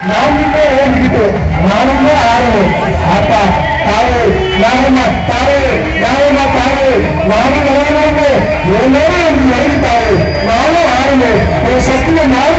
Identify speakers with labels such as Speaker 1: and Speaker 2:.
Speaker 1: நானுமே ஓடிக்கிட்டு நானுமே ஆடுவேன் அப்பா தாயே நாயமா தாரு நாயமா தாரு நானும் விளையாடுவேன் ஒரு நேரம் எனக்கு இறங்கி தாயே நானும் ஆறு ஒரு சக்தியை நானும்